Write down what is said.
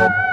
you.